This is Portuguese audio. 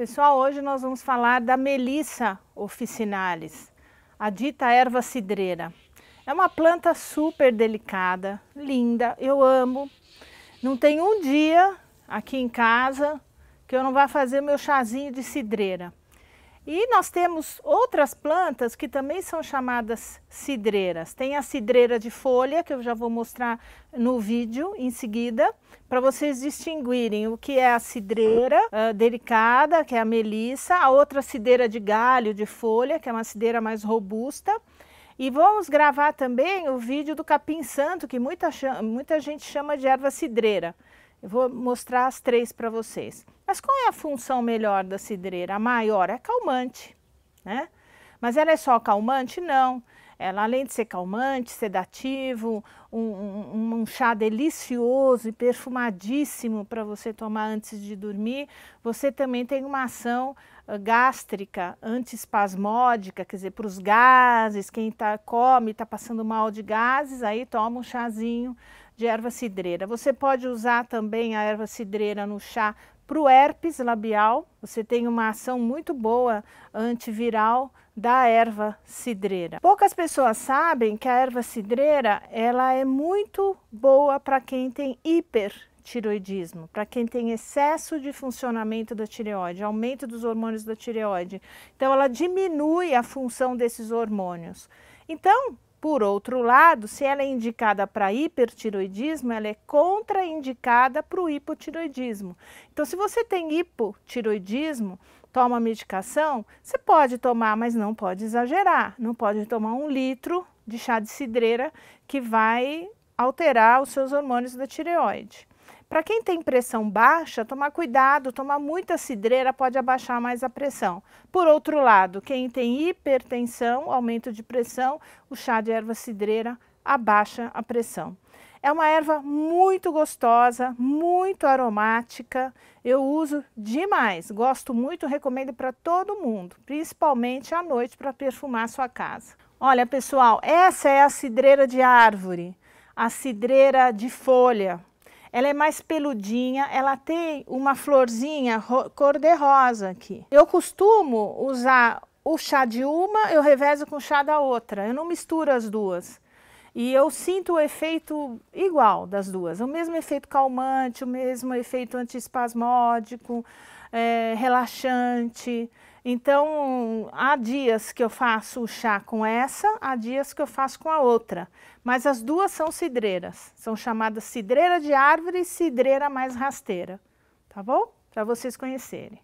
Pessoal, hoje nós vamos falar da Melissa officinalis, a dita erva cidreira. É uma planta super delicada, linda, eu amo. Não tem um dia aqui em casa que eu não vá fazer meu chazinho de cidreira. E nós temos outras plantas que também são chamadas cidreiras. Tem a cidreira de folha, que eu já vou mostrar no vídeo em seguida, para vocês distinguirem o que é a cidreira uh, delicada, que é a melissa, a outra cidreira de galho, de folha, que é uma cidreira mais robusta. E vamos gravar também o vídeo do capim santo, que muita, muita gente chama de erva cidreira. Eu vou mostrar as três para vocês. Mas qual é a função melhor da cidreira? A maior é calmante, né? Mas ela é só calmante? Não. Ela, além de ser calmante, sedativo, um, um, um chá delicioso e perfumadíssimo para você tomar antes de dormir, você também tem uma ação uh, gástrica, antiespasmódica, quer dizer, para os gases, quem tá, come, está passando mal de gases, aí toma um chazinho de erva cidreira. Você pode usar também a erva cidreira no chá para o herpes labial, você tem uma ação muito boa antiviral da erva cidreira. Poucas pessoas sabem que a erva cidreira ela é muito boa para quem tem hipertiroidismo, para quem tem excesso de funcionamento da tireoide, aumento dos hormônios da tireoide. Então ela diminui a função desses hormônios. Então, por outro lado, se ela é indicada para hipertiroidismo, ela é contraindicada para o hipotiroidismo. Então, se você tem hipotiroidismo, toma medicação, você pode tomar, mas não pode exagerar. Não pode tomar um litro de chá de cidreira que vai alterar os seus hormônios da tireoide. Para quem tem pressão baixa, tomar cuidado, tomar muita cidreira pode abaixar mais a pressão. Por outro lado, quem tem hipertensão, aumento de pressão, o chá de erva cidreira abaixa a pressão. É uma erva muito gostosa, muito aromática. Eu uso demais, gosto muito, recomendo para todo mundo, principalmente à noite para perfumar sua casa. Olha, pessoal, essa é a cidreira de árvore, a cidreira de folha ela é mais peludinha, ela tem uma florzinha cor-de-rosa aqui. Eu costumo usar o chá de uma, eu revezo com o chá da outra, eu não misturo as duas. E eu sinto o efeito igual das duas, o mesmo efeito calmante, o mesmo efeito antiespasmódico, é, relaxante. Então, há dias que eu faço o chá com essa, há dias que eu faço com a outra. Mas as duas são cidreiras. São chamadas cidreira de árvore e cidreira mais rasteira. Tá bom? Para vocês conhecerem.